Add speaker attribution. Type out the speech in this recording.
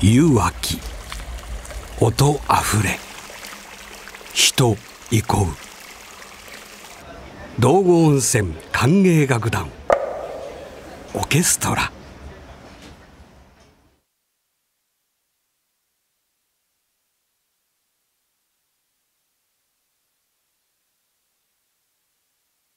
Speaker 1: 夕空き音あふれ人憩う。道後温泉歓迎楽団オーケストラ。